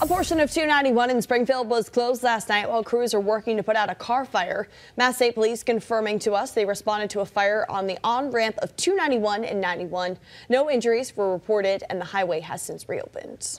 A portion of 291 in Springfield was closed last night while crews are working to put out a car fire. Mass State Police confirming to us they responded to a fire on the on-ramp of 291 and 91. No injuries were reported and the highway has since reopened.